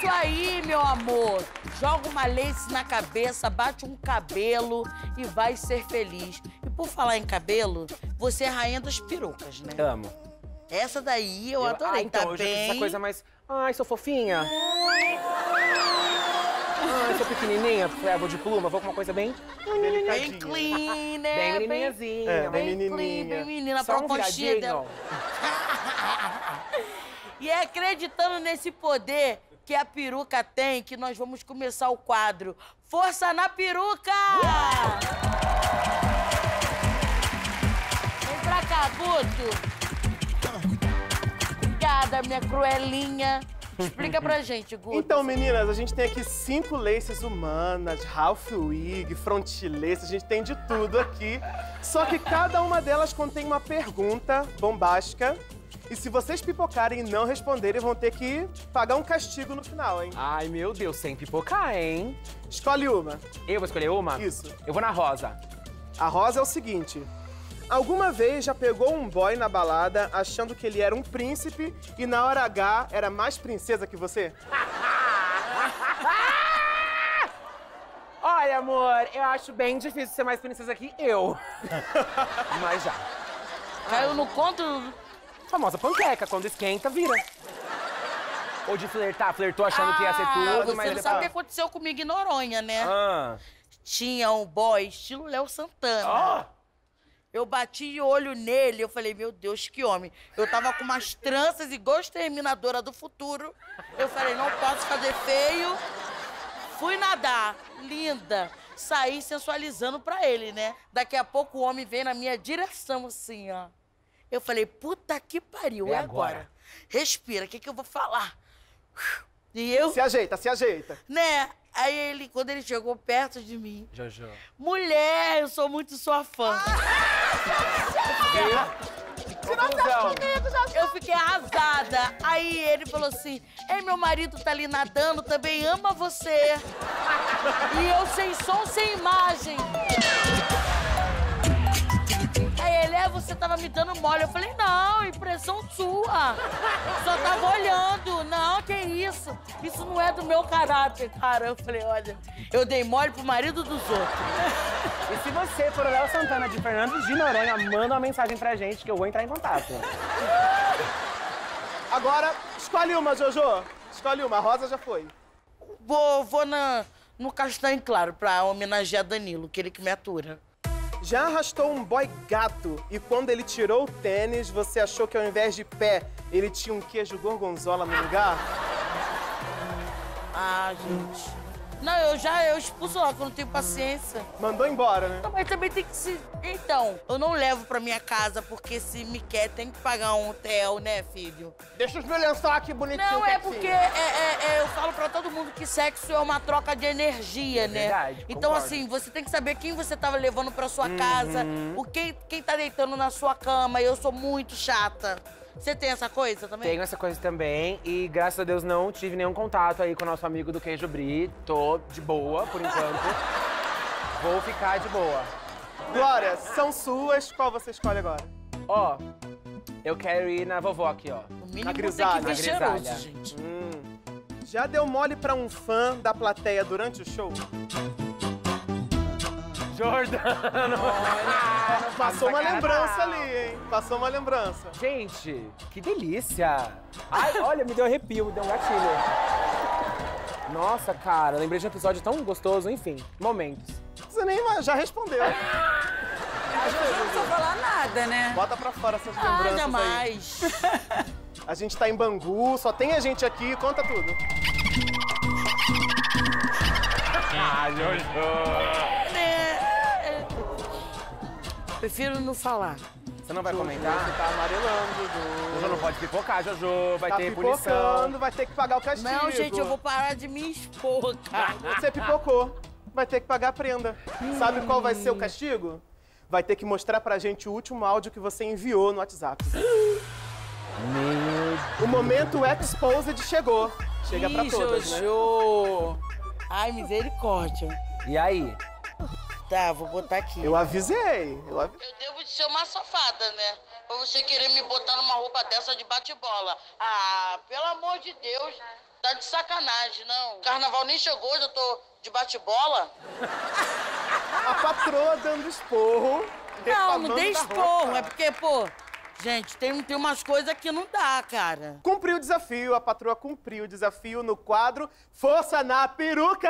Isso aí, meu amor. Joga uma lace na cabeça, bate um cabelo e vai ser feliz. E por falar em cabelo, você é rainha das perucas, né? Amo. Essa daí eu, adorei. Ah, então, tá eu já bem. essa coisa mais... Ai, sou fofinha. Ai, sou pequenininha. Ah, vou de pluma, vou com uma coisa bem... Bem clean, né? Bem menininhazinha. É, bem bem clean, menininha. bem menina, Só um. E é acreditando nesse poder que a peruca tem que nós vamos começar o quadro Força na Peruca! Vem pra cá, Guto. Obrigada, minha cruelinha. Explica pra gente, Guto. Então, meninas, a gente tem aqui cinco laces humanas, Ralph Wig, front lace, a gente tem de tudo aqui. Só que cada uma delas contém uma pergunta bombástica. E se vocês pipocarem e não responderem, vão ter que pagar um castigo no final, hein? Ai, meu Deus, sem pipocar, hein? Escolhe uma. Eu vou escolher uma? Isso. Eu vou na rosa. A rosa é o seguinte. Alguma vez já pegou um boy na balada achando que ele era um príncipe e na hora H era mais princesa que você? Olha, amor, eu acho bem difícil ser mais princesa que eu. Mas já. Caiu no conto. Famosa panqueca, quando esquenta, vira. Ou de flertar, flertou achando que ia ser Ah, tudo, você mas não depois... sabe o que aconteceu comigo em Noronha, né? Ah. Tinha um boy estilo Léo Santana. Ó. Eu bati o olho nele, eu falei, meu Deus, que homem. Eu tava com umas tranças igual exterminadora do futuro. Eu falei, não posso fazer feio. Fui nadar, linda. Saí sensualizando pra ele, né? Daqui a pouco o homem vem na minha direção, assim, ó. Eu falei, puta que pariu, é, É agora. agora. Respira, o que, que eu vou falar? E eu, Se ajeita, se ajeita. né? Aí ele, quando ele chegou perto de mim, Jojo. mulher, eu sou muito sua fã. Conclusão. Eu fiquei arrasada. Aí ele falou assim: Ei, meu marido tá ali nadando, também ama você. E eu sem som, sem imagem. Você tava me dando mole. Eu falei, não, impressão sua. Só tava olhando. Não, que isso? Isso não é do meu caráter, cara. Eu falei, olha, eu dei mole pro marido dos outros. E se você for o Léo Santana de Fernando de Noronha, manda uma mensagem pra gente que eu vou entrar em contato. Agora, escolhe uma, Jojo. Escolhe uma, a rosa já foi. Vou, vou na, no Castanho Claro pra homenagear Danilo, que ele que me atura. Já arrastou um boy gato e quando ele tirou o tênis, você achou que ao invés de pé, ele tinha um queijo gorgonzola no lugar? Ah, gente. Não, eu já eu expulso lá, que eu não tenho paciência. Mandou embora, né? Mas também tem que se. Então, eu não levo pra minha casa, porque se me quer, tem que pagar um hotel, né, filho? Deixa os meus lençol aqui bonitinho. Não, é quietinho. porque é, é- é- eu falo pra todo mundo que sexo é uma troca de energia, né? verdade, então, concordo. assim, você tem que saber quem você tava levando pra sua casa, o quem, quem tá deitando na sua cama. Eu sou muito chata. Você tem essa coisa também? Tenho essa coisa também e graças a Deus não tive nenhum contato aí com o nosso amigo do queijo brie. Tô de boa por enquanto. Vou ficar de boa. Glória, são suas. Qual você escolhe agora? Ó, eu quero ir na vovó aqui, ó. No mínimo Na tem grisalha, que ver na grisalha. gente. Já deu mole pra um fã da plateia durante o show? Jordano! Passou uma lembrança ali, hein? Passou uma lembrança. Gente, que delícia! Ai, olha, me deu arrepio, me deu um gatilho. Nossa, cara, lembrei de um episódio tão gostoso, enfim, momentos. Você nem já respondeu. A Jojo não precisa falar nada, né? Bota pra fora essas Ah, lembranças aí. jamais. A gente tá em Bangu, só tem a gente aqui, conta tudo. Ah, Jojo! Prefiro não falar. Você não vai Você comentar? tá amarelando, Jojo. Jojo não pode pipocar, Jojo. Vai Tá ter pipocando, punição. vai ter que pagar o castigo. Não, gente, eu vou parar de me expor, cara. Você pipocou, vai ter que pagar a prenda. Sabe qual vai ser o castigo? Vai ter que mostrar pra gente o último áudio que você enviou no WhatsApp. Meu O momento Exposed chegou. Chega pra Ih, todas, né? Jojo. Ai, misericórdia. E aí? Tá, vou botar aqui. Eu avisei. Eu avi- Eu devo de ser uma safada, né? Pra você querer me botar numa roupa dessa de bate-bola. Ah, pelo amor de Deus. Tá de sacanagem, não. Carnaval nem chegou, já tô de bate-bola. A patroa dando esporro. Não, não dei esporro. É porque, pô, gente, tem, tem umas coisas que não dá, cara. Cumpriu o desafio, a patroa cumpriu o desafio no quadro Força na Peruca!